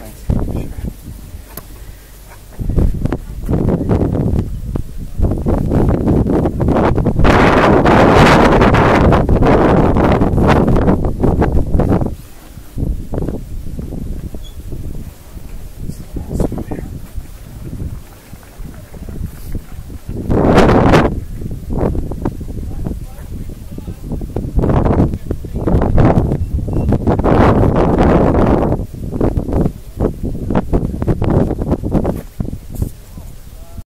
Thanks.